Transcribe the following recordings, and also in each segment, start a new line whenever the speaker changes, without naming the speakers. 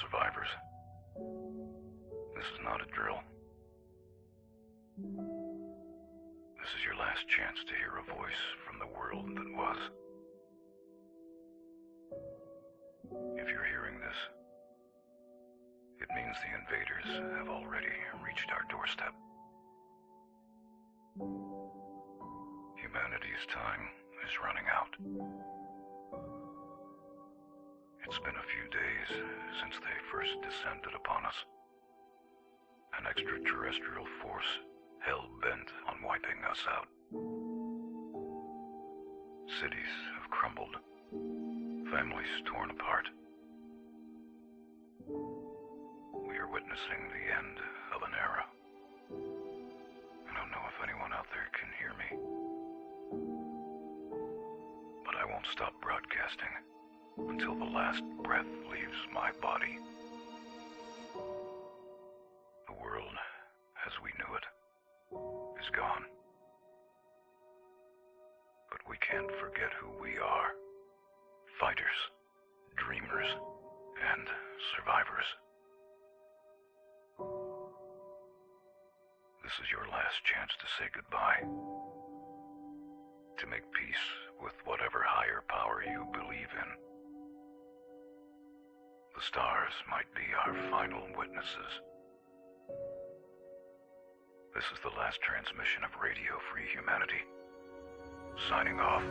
survivors. This is not a drill. This is your last chance to hear a voice from the world that was. If you're hearing this, it means the invaders have already reached our doorstep. Humanity's time is running out. It's been a few days since they first descended upon us. An extraterrestrial force hell bent on wiping us out. Cities have crumbled, families torn apart. We are witnessing the end of an era. I don't know if anyone out there can hear me. But I won't stop broadcasting until the last breath leaves my body. The world, as we knew it, is gone. But we can't forget who we are fighters, dreamers, and survivors. This is your last chance to say goodbye. To make peace with whatever higher power you believe in. The stars might be our final witnesses. This is the last transmission of Radio Free Humanity. Signing off.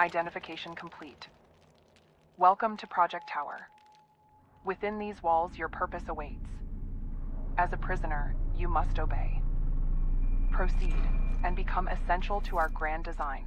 Identification complete. Welcome to Project Tower. Within these walls, your purpose awaits. As a prisoner, you must obey. Proceed and become essential to our grand design.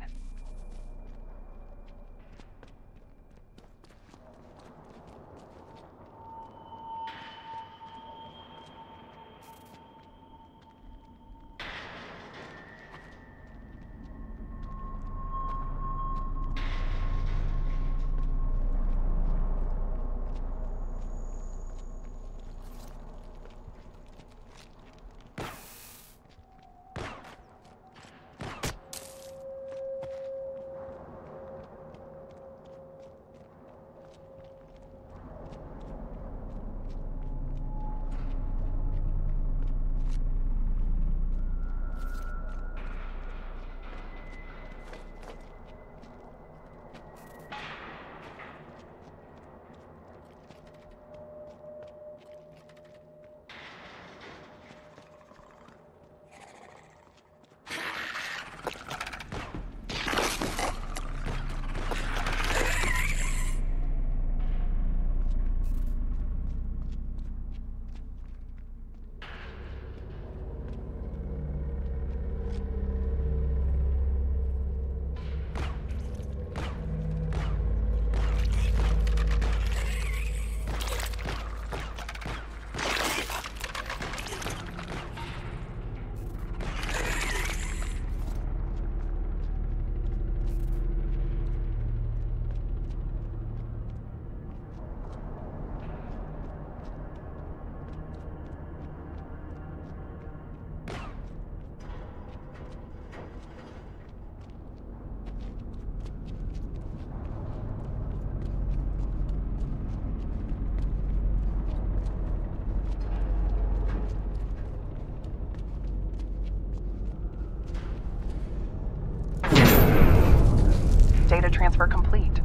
Transfer complete.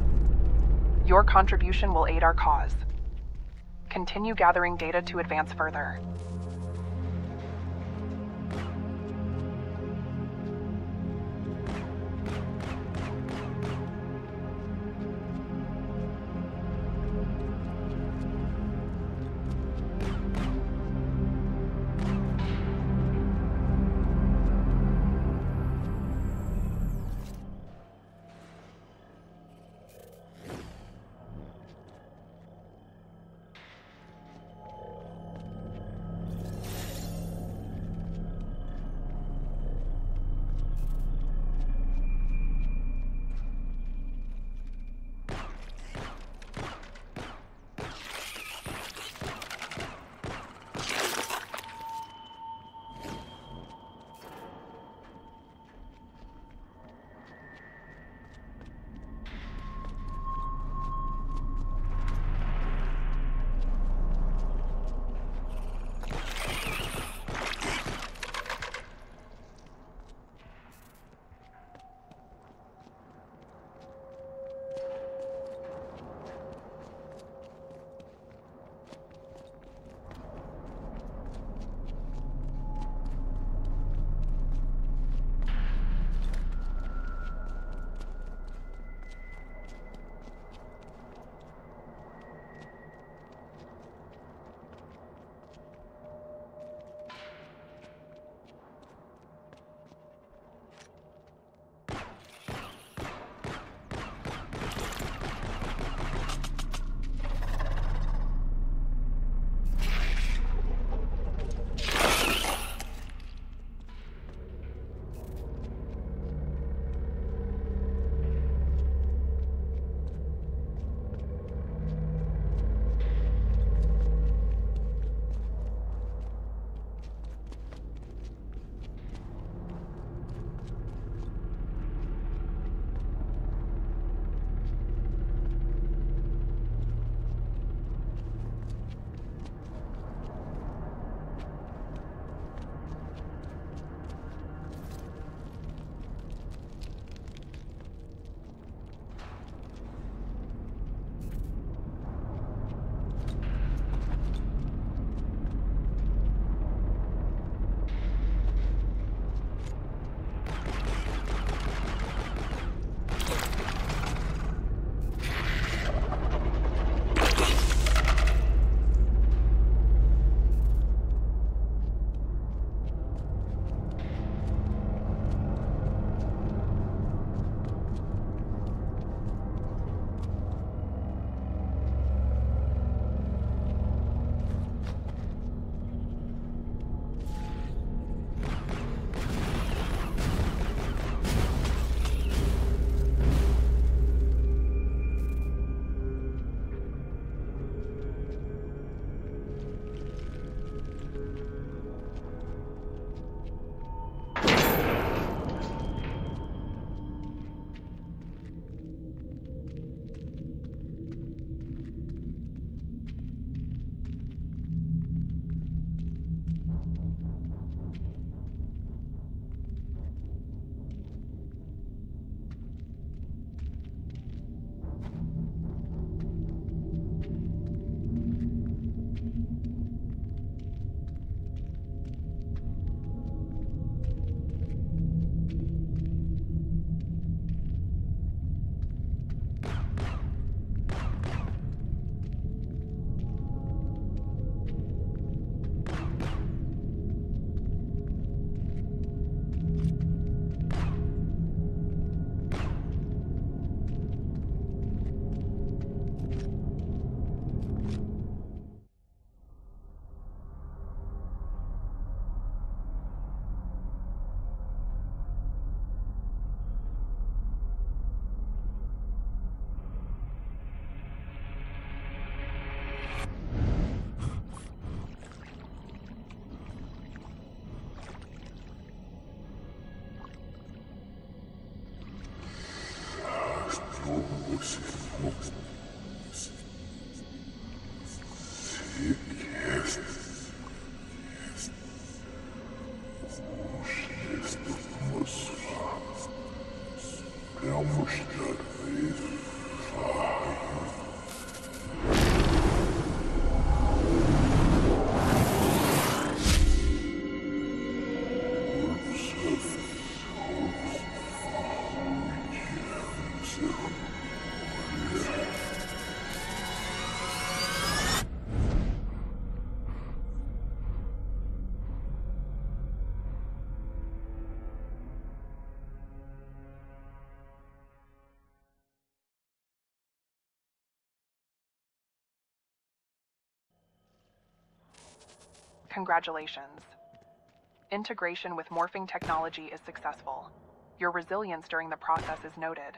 Your contribution will aid our cause. Continue gathering data to advance further.
Congratulations. Integration with morphing technology is successful. Your resilience during the process is noted.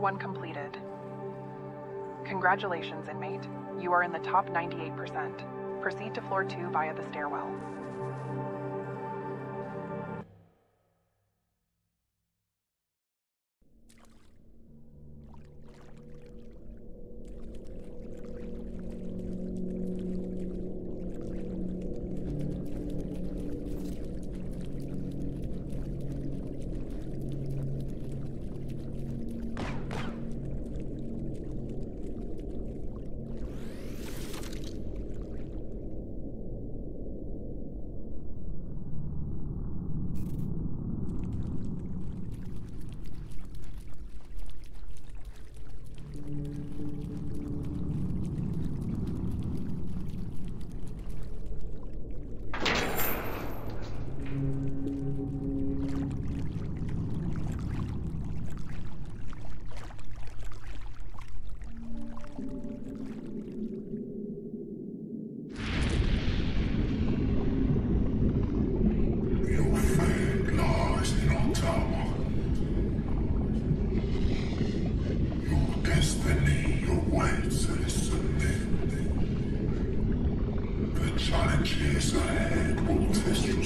1 completed. Congratulations, inmate. You are in the top 98%. Proceed to floor 2 via the stairwell.
The challenges ahead will test your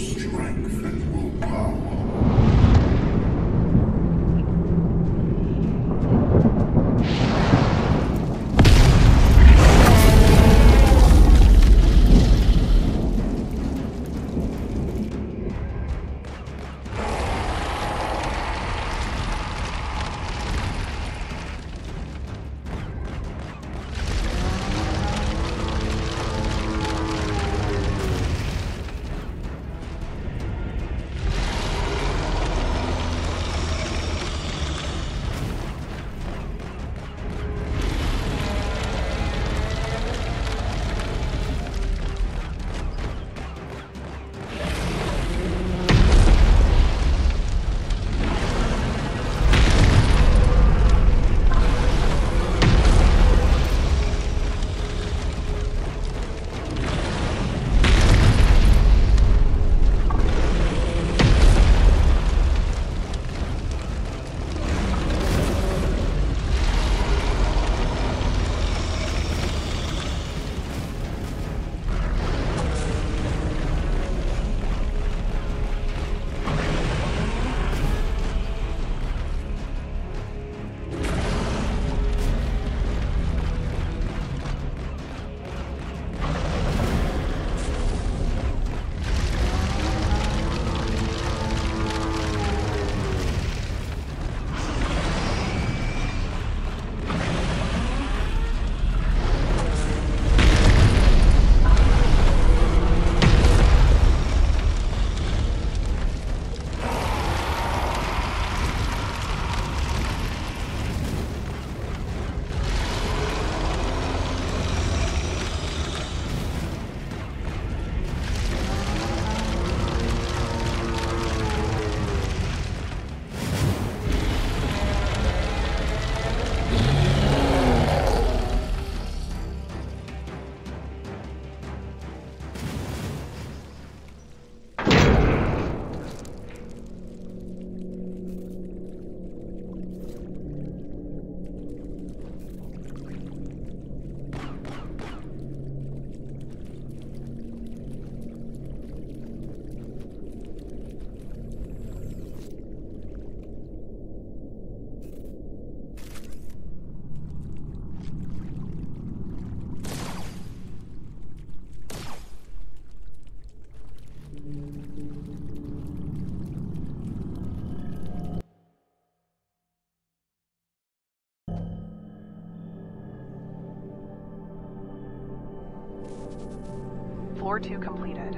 Floor 2 completed.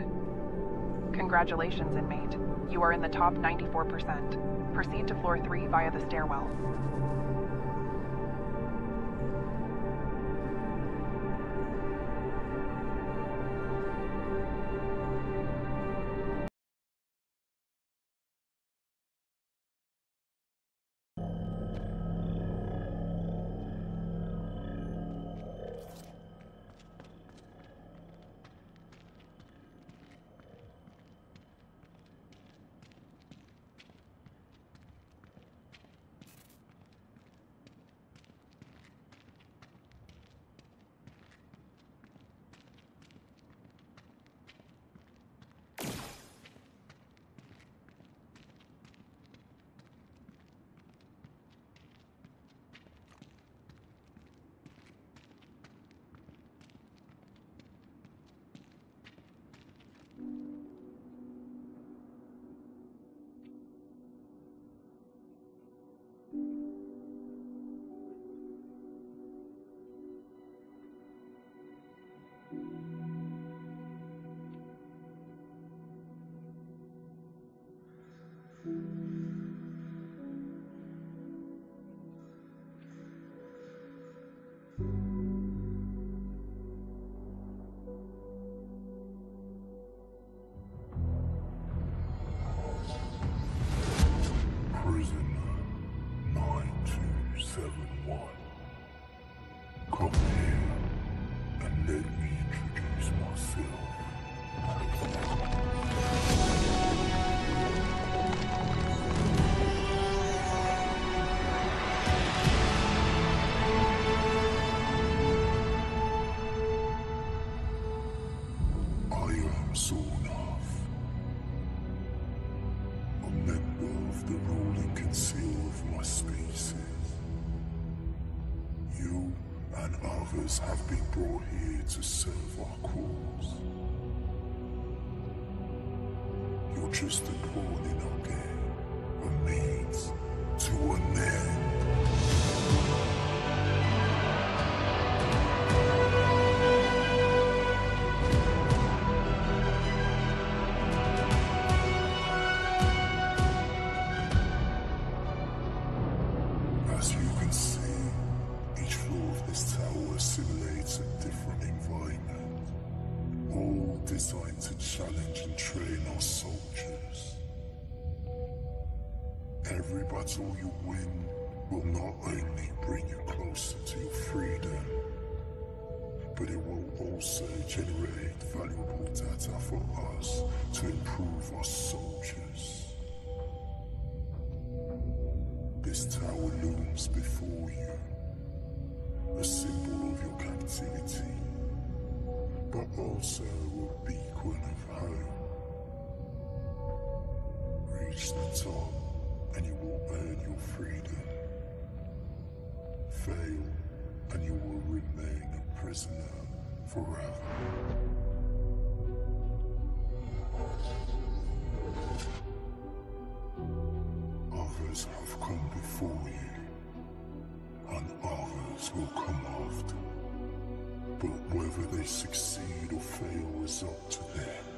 Congratulations, inmate. You are in the top 94%. Proceed to floor 3 via the stairwell.
9271. Others have been brought here to serve our cause. You're just a pawn challenge and train our soldiers. Every battle you win will not only bring you closer to your freedom, but it will also generate valuable data for us to improve our soldiers. This tower looms before you, a symbol of your captivity, but also a beacon Reach the top, and you will earn your freedom. Fail, and you will remain a prisoner forever. Others have come before you, and others will come after. But whether they succeed or fail is up to them.